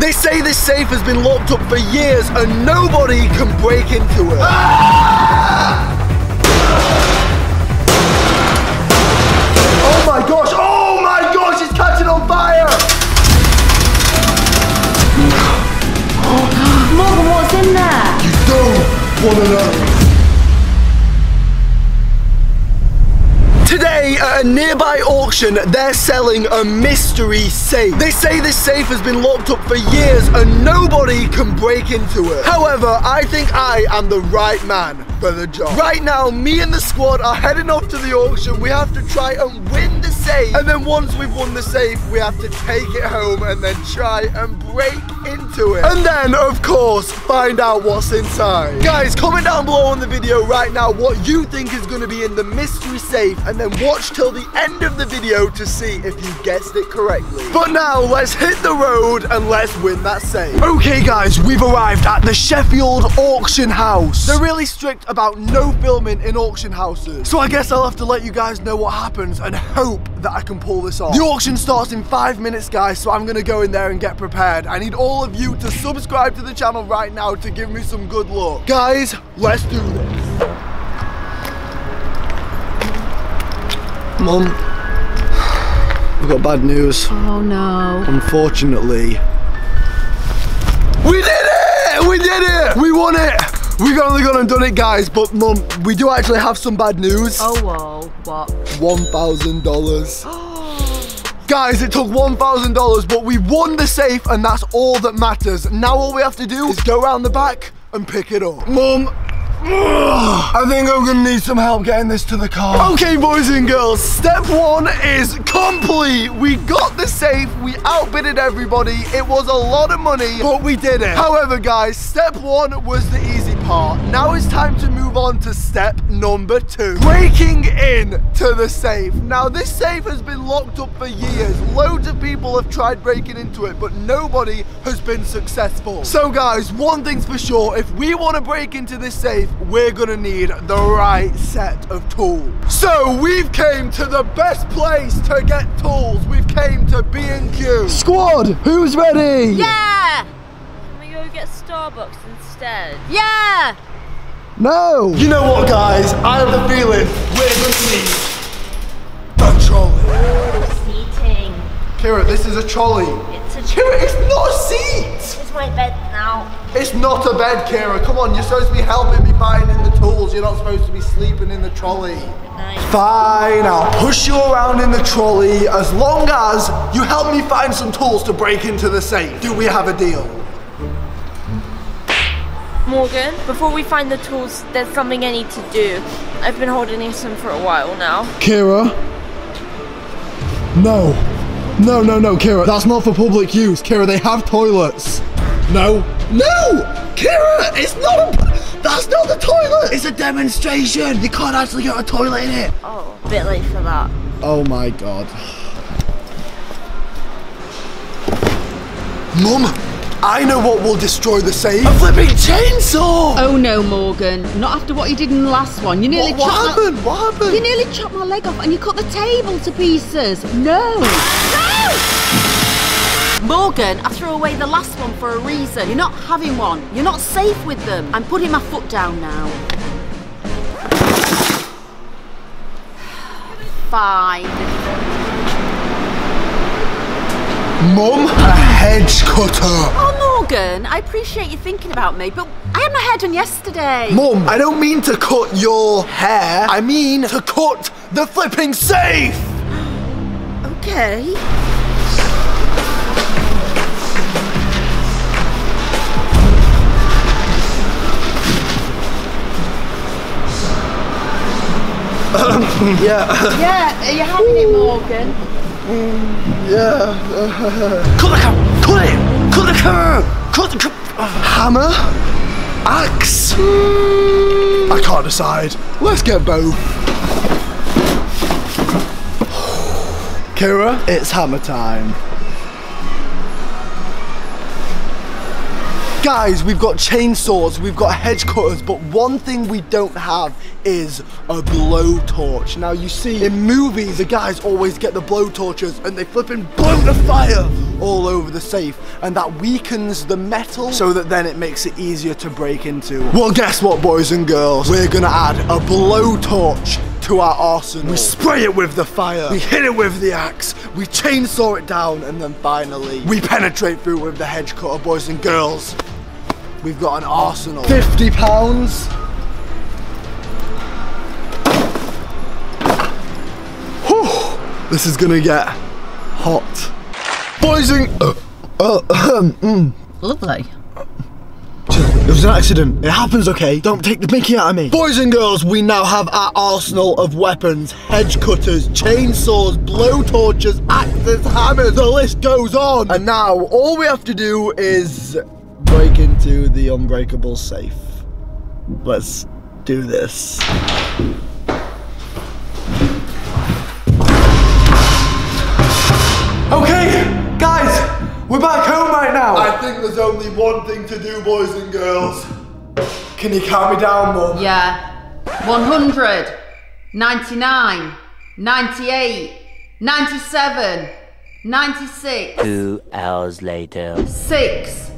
They say this safe has been locked up for years and nobody can break into it. Oh my gosh! Oh my gosh! It's catching on fire! Morgan, what's in there? You don't want to know. Today, at uh, a nearby auction, they're selling a mystery safe. They say this safe has been locked up for years and nobody can break into it. However, I think I am the right man for the job. Right now, me and the squad are heading off to the auction. We have to try and win the safe. And then once we've won the safe, we have to take it home and then try and break into it. And then, of course, find out what's inside. Guys, comment down below on the video right now what you think is going to be in the mystery safe and then watch till the end of the video to see if you guessed it correctly. But now, let's hit the road and let's win that safe. Okay, guys, we've arrived at the Sheffield Auction House. They're really strict about no filming in auction houses. So I guess I'll have to let you guys know what happens and hope that I can pull this off. The auction starts in five minutes, guys, so I'm gonna go in there and get prepared. I need all of you to subscribe to the channel right now to give me some good luck. Guys, let's do this. Mum, we've got bad news. Oh no. Unfortunately. We did it! We did it! We won it! We've only gone and done it, guys, but mum, we do actually have some bad news. Oh whoa, what? $1,000. Guys, it took $1,000, but we won the safe, and that's all that matters. Now all we have to do is go around the back and pick it up. Mum, I think I'm gonna need some help getting this to the car. Okay, boys and girls, step one is complete. We got the safe, we outbidded everybody. It was a lot of money, but we did it. However, guys, step one was the easy part. Now it's time to move on to step number two. Breaking in to the safe. Now, this safe has been locked up for years. Loads of people have tried breaking into it, but nobody has been successful. So, guys, one thing's for sure. If we want to break into this safe, we're gonna need the right set of tools. So we've came to the best place to get tools. We've came to B&Q. Squad, who's ready? Yeah! Can we go get Starbucks instead? Yeah! No. You know what, guys? I have a feeling we're gonna need a trolley. Oh, seating. Kiera, this is a trolley. It's a Kiera, it's not a seat. It's my bed now. It's not a bed, Kiera. Come on, you're supposed to be helping me finding the tools. You're not supposed to be sleeping in the trolley. Good. Fine, I'll push you around in the trolley as long as you help me find some tools to break into the safe. Do we have a deal? Morgan, before we find the tools, there's something I need to do. I've been holding these in for a while now. Kiera? No. No, no, no, Kiera. That's not for public use. Kiera, they have toilets. No. No! Kiera, it's not a... That's not the toilet! It's a demonstration! You can't actually get a toilet in it! Oh, a bit late for that. Oh my god. Mum, I know what will destroy the safe. A flipping chainsaw! Oh no, Morgan. Not after what you did in the last one. You nearly What, what chopped my- happened? What happened? You nearly chopped my leg off and you cut the table to pieces. No! no! Morgan, I threw away the last one for a reason. You're not having one. You're not safe with them. I'm putting my foot down now. Fine. Mum, a hedge cutter. Morgan, I appreciate you thinking about me, but I had my hair done yesterday. Mum, I don't mean to cut your hair. I mean to cut the flipping safe. Okay. Yeah, Yeah, are you having it, Morgan? Mm, yeah. cut the camera. Cut it. Cut the camera. Hammer. Axe. Hmm. I can't decide. Let's get both. Kiera, it's hammer time. Guys, we've got chainsaws, we've got hedge cutters, but one thing we don't have is a blowtorch. Now you see, in movies, the guys always get the blowtorches and they flip and blow the fire all over the safe and that weakens the metal so that then it makes it easier to break into. Well, guess what, boys and girls? We're gonna add a blowtorch to our arsenal. We spray it with the fire, we hit it with the axe, we chainsaw it down, and then finally, we penetrate through with the hedge cutter, boys and girls. We've got an arsenal. 50 pounds. This is gonna get hot. Boys and... Uh, uh, mm. Lovely. It was an accident. It happens, okay? Don't take the mickey out of me. Boys and girls, we now have our arsenal of weapons. Hedge cutters, chainsaws, blow torches, axes, hammers. The list goes on. And now, all we have to do is break into the unbreakable safe. Let's do this. Okay, guys, we're back home right now. I think there's only one thing to do, boys and girls. Can you count me down, Mum? Yeah. 100, 99, 98, 97, 96, Two hours later. 6,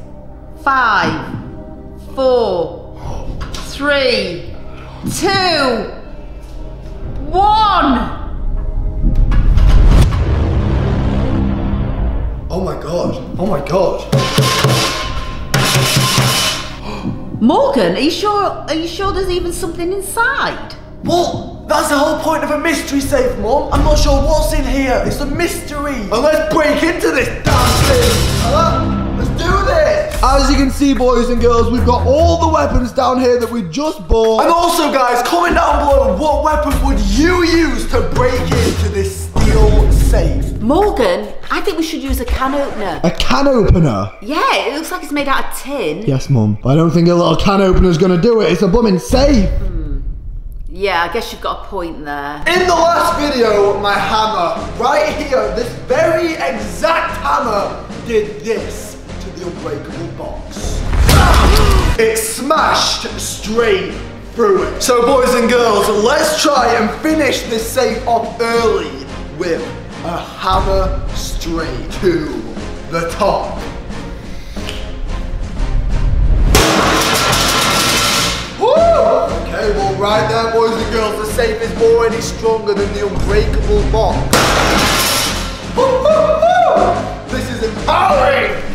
5, 4, 3, 2, 1. Oh my god. Morgan, are you sure? Are you sure there's even something inside? What? that's the whole point of a mystery safe, Mom. I'm not sure what's in here. It's a mystery. And let's break into this damn thing. Huh? Let's do this. As you can see, boys and girls, we've got all the weapons down here that we just bought. And also, guys, comment down below what weapon would you use to break into this steel safe? Morgan, I think we should use a can opener. A can opener? Yeah, it looks like it's made out of tin. Yes, Mum. I don't think a little can opener's gonna do it. It's a blooming safe. Hmm. Yeah, I guess you've got a point there. In the last video, my hammer, right here, this very exact hammer did this to the unbreakable box. Ah! It smashed straight through it. So boys and girls, let's try and finish this safe off early with a hammer straight to the top. Okay, well right there boys and girls, the safe is already stronger than the unbreakable box. This is empowering!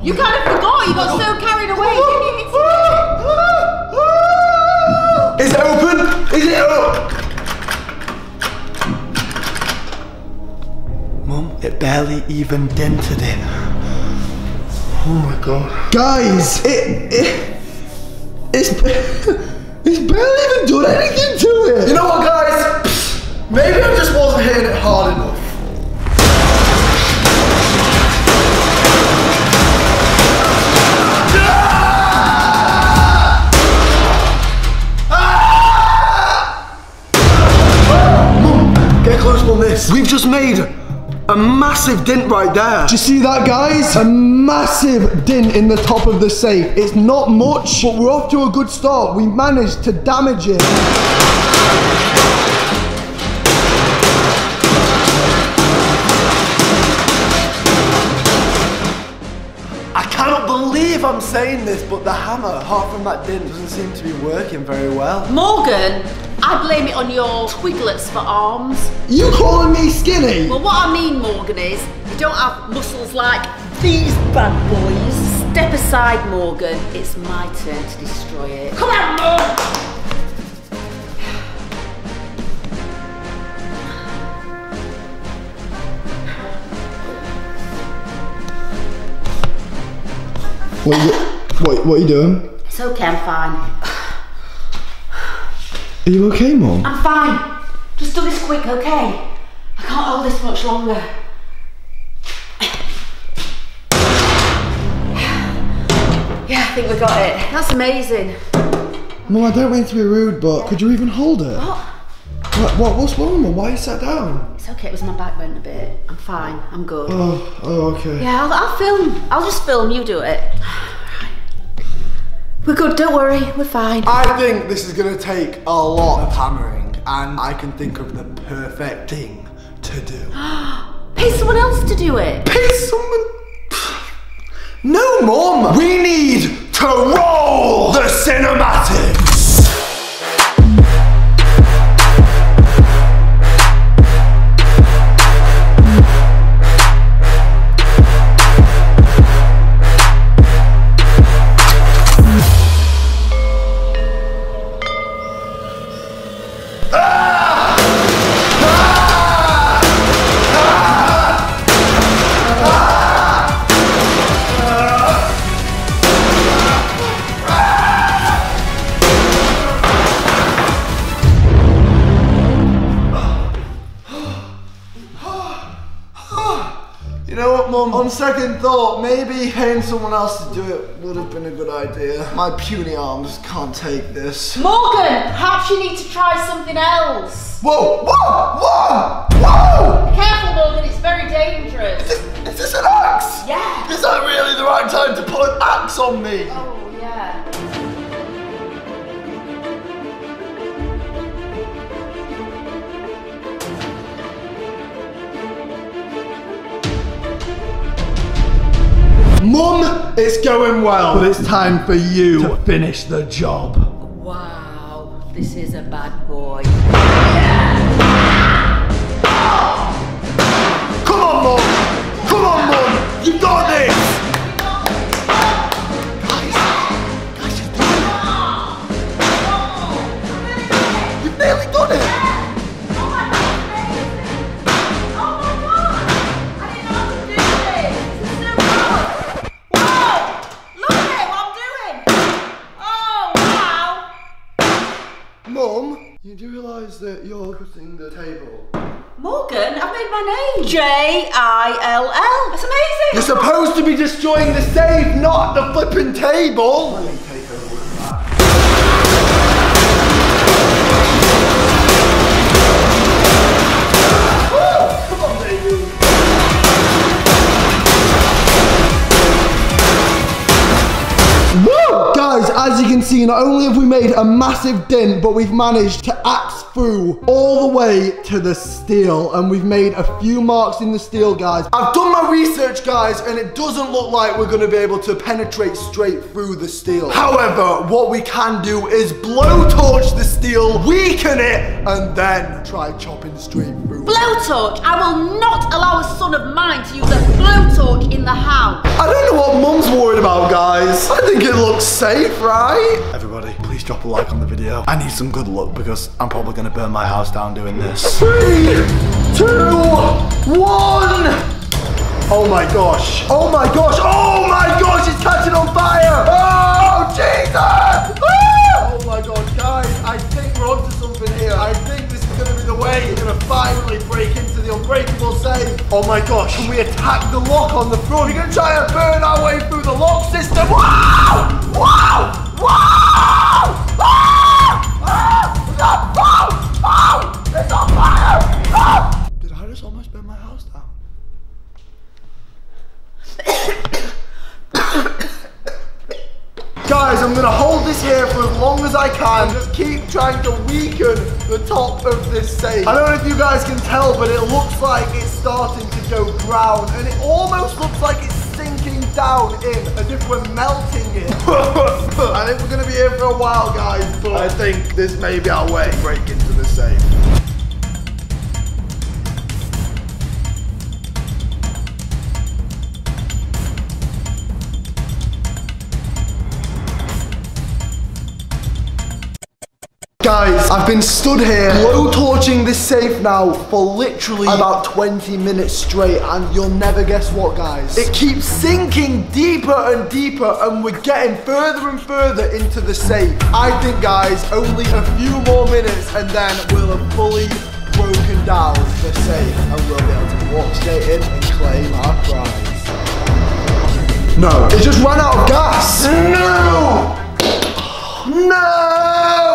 You kind of forgot. You got so carried away, didn't you? Is it open? Is it up? Mum, it barely even dented it. Oh my god. Guys, it, it it's it's barely even done anything to it. You know what guys? Maybe I just wasn't hitting it hard enough. This. We've just made a massive dent right there. Do you see that, guys? A massive dent in the top of the safe. It's not much, but we're off to a good start. We managed to damage it. Believe I'm saying this, but the hammer, apart from that dent, doesn't seem to be working very well. Morgan, I blame it on your twiglets for arms. You calling me skinny? Well, what I mean, Morgan, is you don't have muscles like these bad boys. Step aside, Morgan. It's my turn to destroy it. Come on, Morgan! What, are you, what, what are you doing? It's okay, I'm fine. Are you okay, Mum? I'm fine. Just do this quick, okay? I can't hold this much longer. Yeah, I think we got it. That's amazing. Mum, I don't mean to be rude, but could you even hold it? What? What, what what's wrong, Mum? Why are you sat down? It's okay, it was my back bent a bit. I'm fine, I'm good. Oh, oh, okay. Yeah, I'll, I'll film. I'll just film, you do it. We're good, don't worry, we're fine. I think this is gonna take a lot of hammering, and I can think of the perfect thing to do. Pay someone else to do it. Pay someone. No, Mom! We need to roll the cinematics! On second thought, maybe paying someone else to do it would have been a good idea. My puny arms can't take this. Morgan, perhaps you need to try something else. Whoa! Whoa! Whoa! Whoa! Careful, Morgan, it's very dangerous. Is this an axe? Yeah. Is that really the right time to put an axe on me? Oh, Mum, it's going well, but it's time for you to finish the job. Wow, this is a bad Morgan, I've made my name. J I L L. That's amazing. You're supposed to be destroying the safe, not the flipping table! See, not only have we made a massive dent, but we've managed to axe through all the way to the steel. And we've made a few marks in the steel, guys. I've done my research, guys, and it doesn't look like we're going to be able to penetrate straight through the steel. However, what we can do is blowtorch the steel, weaken it, and then try chopping straight Blowtorch. I will not allow a son of mine to use a blowtorch in the house. I don't know what mum's worried about, guys. I think it looks safe, right? Everybody, please drop a like on the video. I need some good luck because I'm probably gonna burn my house down doing this. Three, two, one. Oh my gosh. Oh my gosh. Oh my gosh, it's catching on fire. Oh, Jesus. Ah! Oh my god, guys, I think we're onto something here. I think this is gonna be the way. We're gonna finally break into the unbreakable safe. Oh my gosh, can we attack the lock on the front? We're gonna try and burn our way through the lock system. Wow! Wow! Wow! Ah! Ah! Ah! Ah! It's on fire! Ah! Did I just almost burn my house down? Guys, I'm gonna hold this here for as long as I can. Just keep trying to weaken the top of this safe. I don't know if you guys can tell, but it looks like it's starting to go brown. And it almost looks like it's sinking down in, as if we're melting it. I think we're gonna be here for a while, guys, but I think this may be our way to break into the safe. Guys, I've been stood here blow torching this safe now for literally about 20 minutes straight and you'll never guess what guys. It keeps sinking deeper and deeper and we're getting further and further into the safe. I think guys, only a few more minutes and then we'll have fully broken down the safe and we'll be able to walk straight in and claim our prize. No, it just ran out of gas. No! No!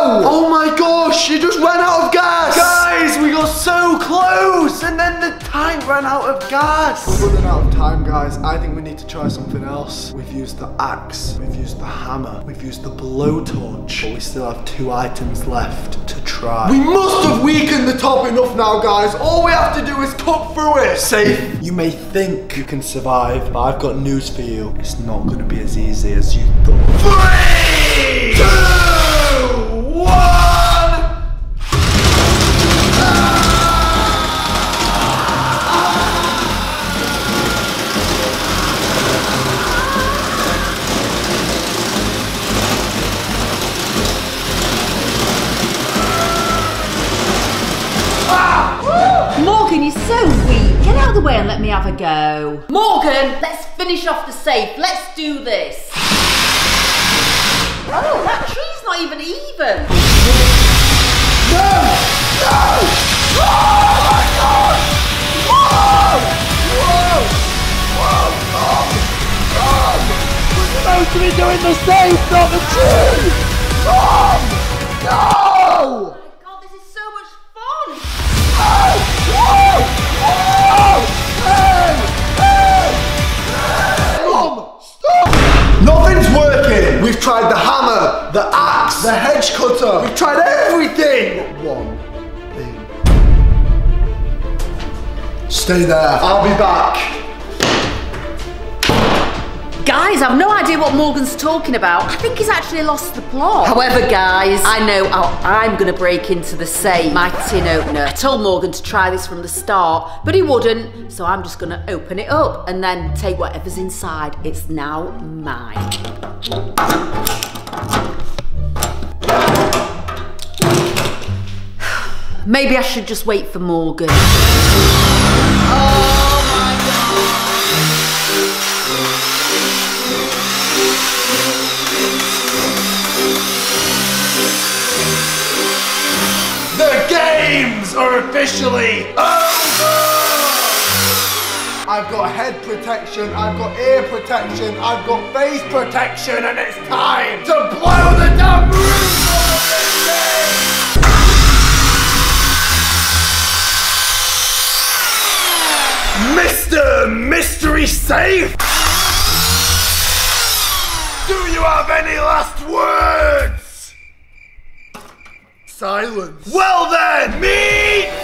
Oh my gosh, it just ran out of gas! Guys, we got so close! And then the time haven't out of gas. We're running out of time, guys. I think we need to try something else. We've used the axe, we've used the hammer, we've used the blowtorch, but we still have two items left to try. We must have weakened the top enough now, guys. All we have to do is cut through it. Safe. You may think you can survive, but I've got news for you. It's not going to be as easy as you thought. Three, two, go. Morgan, let's finish off the safe. Let's do this. Oh, that tree's not even even. No! No! Oh my god! Whoa! Whoa! Whoa! Oh! Tom! We're supposed to be doing the safe, not the tree! Mom! No! Stay there. I'll be back. Guys, I've no idea what Morgan's talking about. I think he's actually lost the plot. However, guys, I know how I'm gonna break into the safe. My tin opener. I told Morgan to try this from the start, but he wouldn't, so I'm just gonna open it up and then take whatever's inside. It's now mine. Maybe I should just wait for Morgan. The games are officially over! I've got head protection, I've got ear protection, I've got face protection, and it's time to blow the damn Mr. Mystery Safe! Do you have any last words? Silence. Well then, meet!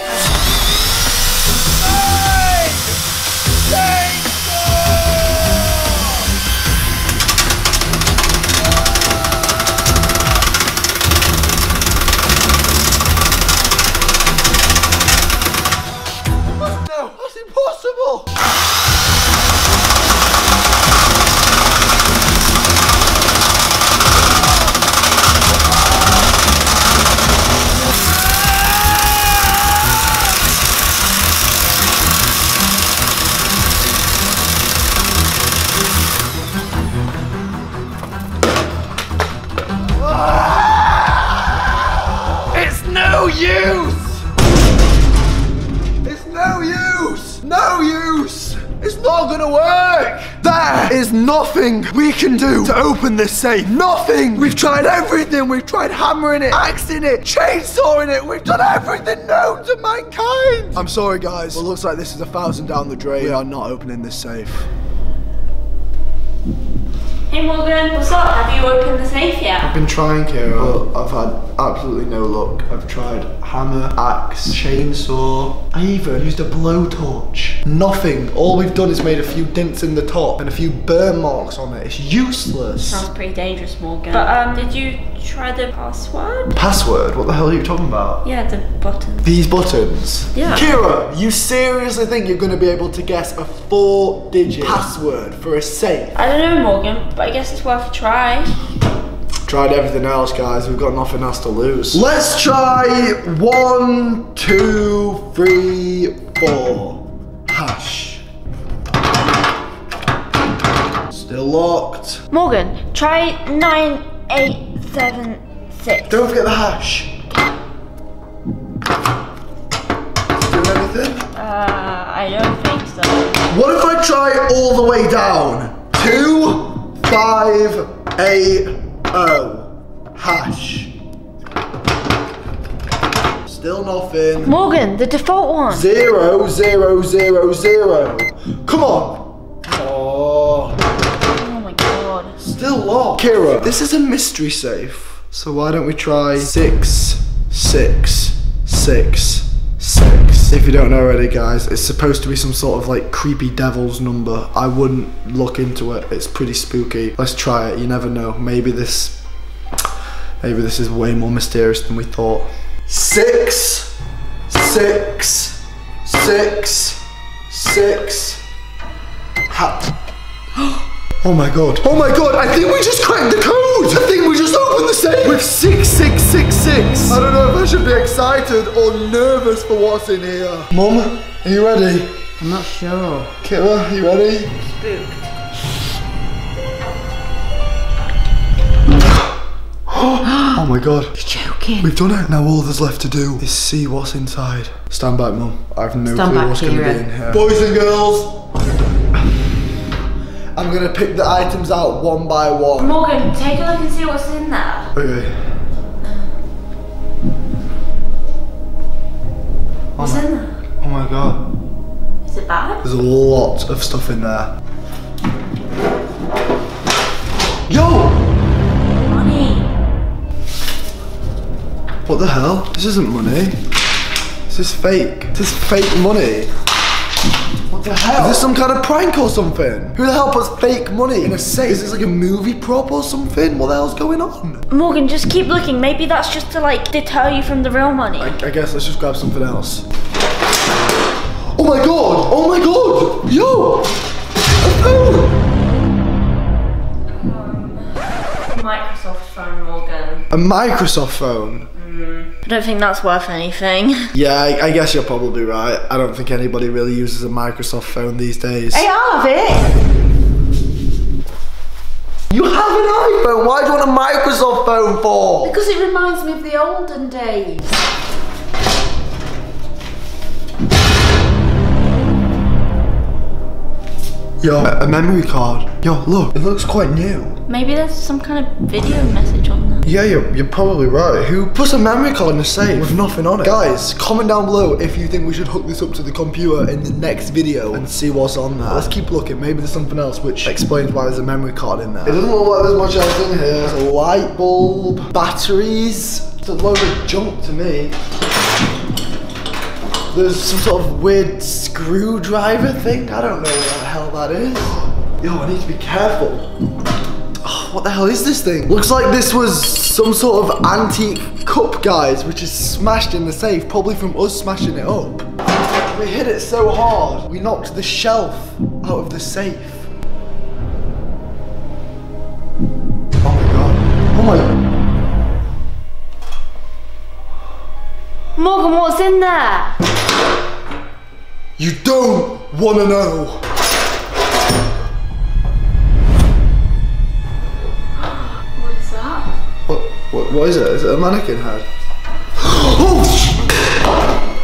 Can do to open this safe. Nothing! We've tried everything. We've tried hammering it, axing it, chainsawing it. We've done everything known to mankind. I'm sorry, guys. Well, looks like this is a thousand down the drain. We are not opening this safe. Hey Morgan, what's up? Have you opened the safe yet? I've been trying, Kiera, but I've had absolutely no luck. I've tried hammer, axe, chainsaw. I even used a blowtorch. Nothing. All we've done is made a few dents in the top and a few burn marks on it. It's useless. Sounds pretty dangerous, Morgan. But um, did you try the password? Password? What the hell are you talking about? Yeah, the button. These buttons? Yeah. Kiera, you seriously think you're going to be able to guess a four digit password for a safe? I don't know, Morgan, but I guess it's worth a try. Tried everything else, guys. We've got nothing else to lose. Let's try one, two, three, four. Hash. Still locked. Morgan, try nine eight seven six. Don't forget the hash. Still anything? Uh, I don't think so. What if I try all the way down? Two, five, eight, Um, oh. Hash. Still nothing. Morgan, the default one. Zero, zero, zero, zero. Come on. Oh, Oh my god. still locked. Kiera, this is a mystery safe. So why don't we try six, six, six, six? If you don't know already, guys, it's supposed to be some sort of like creepy devil's number. I wouldn't look into it. It's pretty spooky. Let's try it. You never know. Maybe this, maybe this is way more mysterious than we thought. Six, six, six, six. Ha- Oh my god. Oh my god, I think we just cracked the code! I think we just opened the safe with 6666. I don't know if I should be excited or nervous for what's in here. Mum, are you ready? I'm not sure. Kiera, are you ready? oh my god. You're joking. We've done it. Now all there's left to do is see what's inside. Stand back, Mum. I have no Stand clue back, what's going to be in here. Boys and girls, I'm going to pick the items out one by one. Morgan, take a look and see what's in there. Okay. What's oh in there? Oh my god. Is it bad? There's a lot of stuff in there. Yo! Money. What the hell? This isn't money. This is fake. This is fake money. What the hell? Is this some kind of prank or something? Who the hell puts fake money in a safe? Is this like a movie prop or something? What the hell's going on? Morgan, just keep looking. Maybe that's just to like deter you from the real money. I, I guess let's just grab something else. Oh my god! Oh my god! Yo! A phone! Microsoft phone, Morgan. A Microsoft phone. I don't think that's worth anything. Yeah, I, I guess you're probably right. I don't think anybody really uses a Microsoft phone these days. I'll have it. You have an iPhone. Why do you want a Microsoft phone for? Because it reminds me of the olden days. Yo, a, a memory card. Yo, look, it looks quite new. Maybe there's some kind of video message on there. Yeah, you're, you're probably right. Who puts a memory card in a safe with nothing on it? Guys, comment down below if you think we should hook this up to the computer in the next video and see what's on there. Let's keep looking. Maybe there's something else which explains why there's a memory card in there. It doesn't look like there's much else in here. There's a light bulb, batteries. It's a load of junk to me. There's some sort of weird screwdriver thing. I don't know what the hell that is. Yo, I need to be careful. Oh, what the hell is this thing? Looks like this was some sort of antique cup, guys, which is smashed in the safe, probably from us smashing it up. We hit it so hard, we knocked the shelf out of the safe. Oh my god. Oh my. Morgan, what's in there? You don't wanna know. What is that? What, what, what is it? Is it a mannequin head? oh!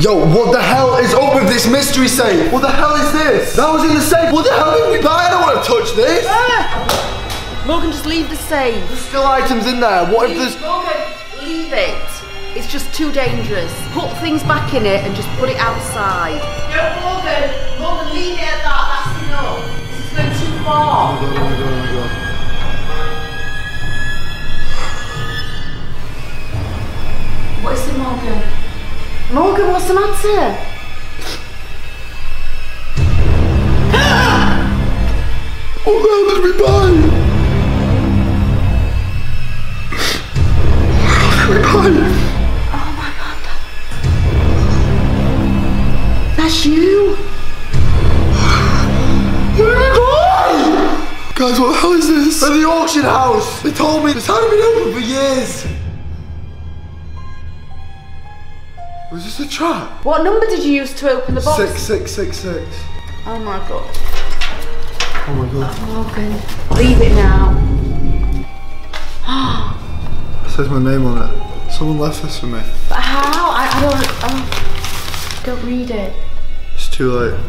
Yo, what the hell is up with this mystery safe? What the hell is this? That was in the safe. What the hell did we buy? I don't want to touch this. Ah! Morgan, just leave the safe. There's still items in there. What if there's... Morgan, leave it. It's just too dangerous. Put things back in it and just put it outside. No, Morgan. Morgan, leave it at that. That's enough. This is going too far. Oh my god, oh my god, oh my god. What is it, Morgan? Morgan, what's the matter? What the hell did we buy? What did Guys, what the hell is this? At the auction house. They told me this hadn't been open for years. Was this a trap? What number did you use to open the box? Six, six, six, six. Oh my god. Oh my god. Oh, Morgan, leave it now. It says my name on it. Someone left this for me. But how? I, I don't. Oh, don't read it. It's too late.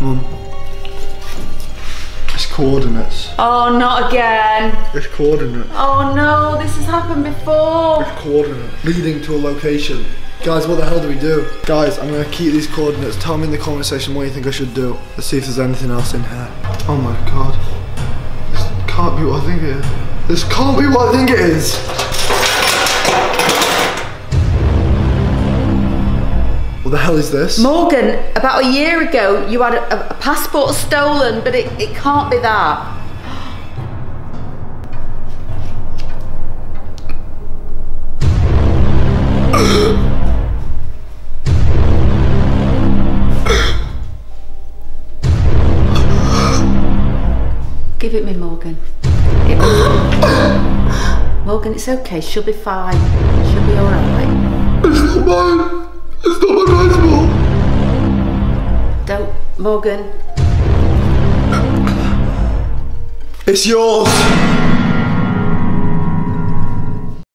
Mum. It's coordinates. Oh, not again. It's coordinates. Oh no, this has happened before. Coordinate leading to a location. Guys, what the hell do we do? Guys, I'm gonna keep these coordinates. Tell me in the comment section what you think I should do. Let's see if there's anything else in here. Oh my god. This can't be what I think it is. This can't be what I think it is. The hell is this? Morgan, about a year ago, you had a, a passport stolen, but it, it can't be that. Give it me, Morgan. It Morgan, it's okay. She'll be fine. She'll be alright. It's not mine. It's not my passport. Don't, Morgan. It's yours.